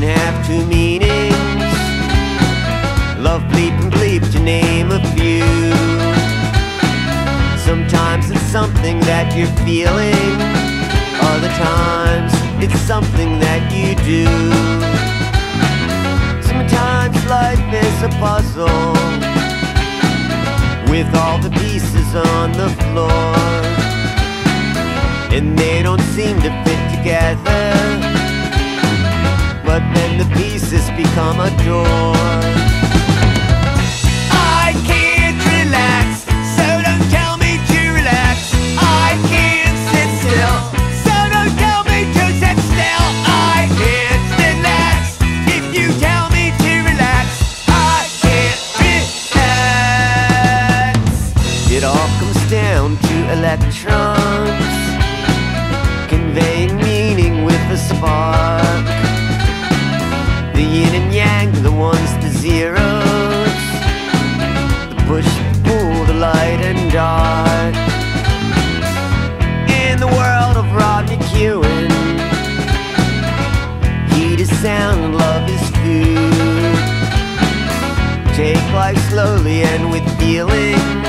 two meanings. Love, bleep, and bleep, to name a few. Sometimes it's something that you're feeling, other times it's something that you do. Sometimes life is a puzzle with all the pieces on the floor, and they don't seem to fit together. But then the pieces become a door. I can't relax, so don't tell push, pull the light and dark In the world of Rod McKuen, heat is sound love is food. Take life slowly and with feeling.